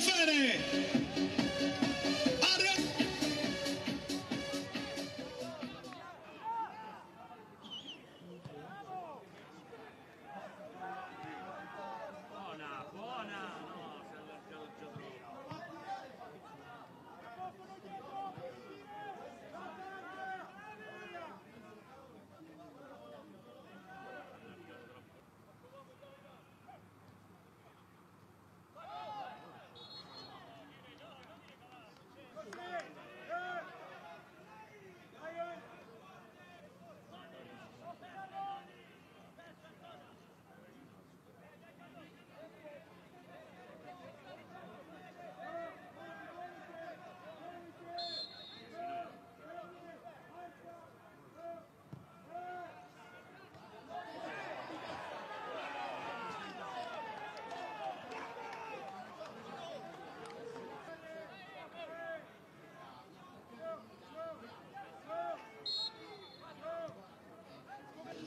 raddoppio delle fere.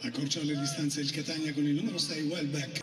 Accorcia le distanze il Catania con il numero 6 Welbeck.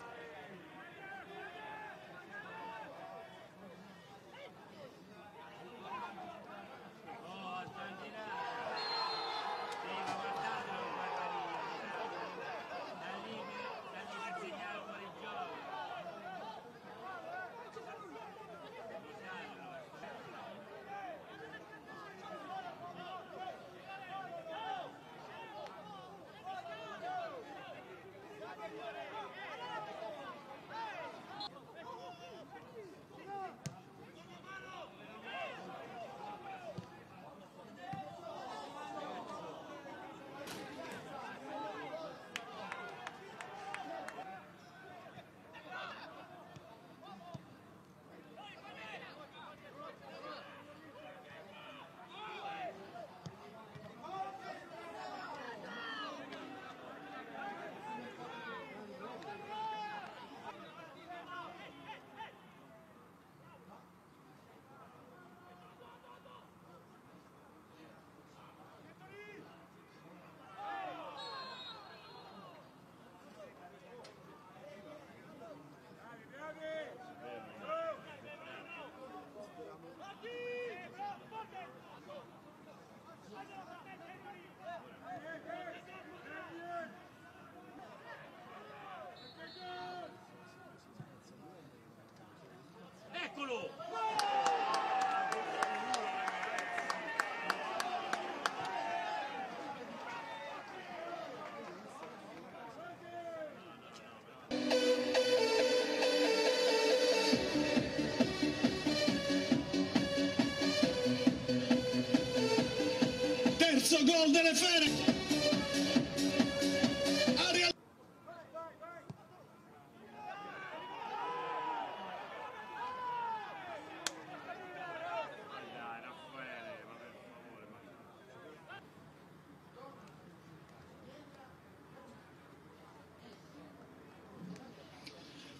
Terzo gol delle fere.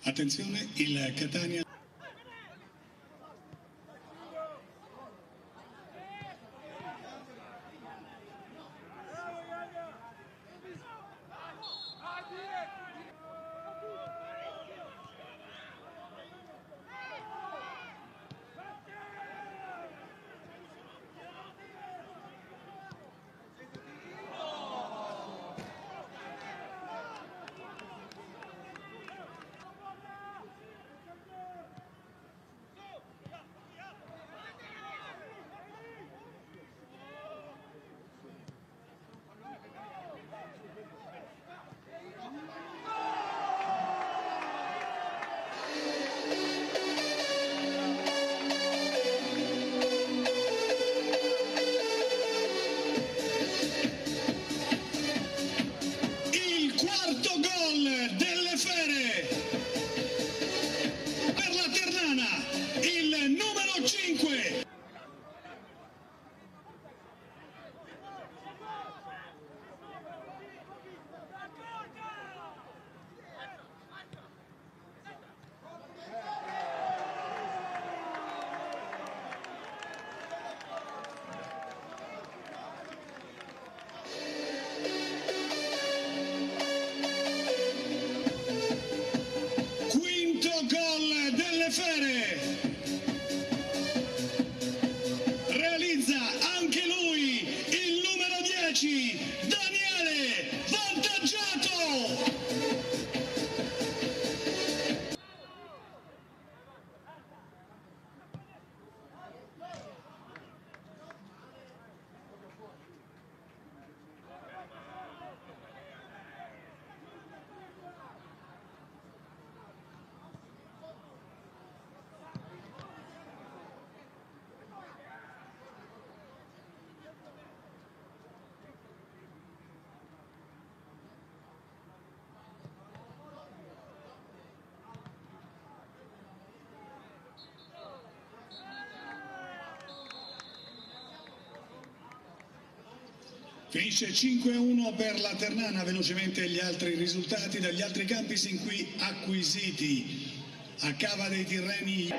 Attenzione, il Catania Fere Finisce 5-1 per la Ternana, velocemente gli altri risultati dagli altri campi sin qui acquisiti. A Cava dei Tirreni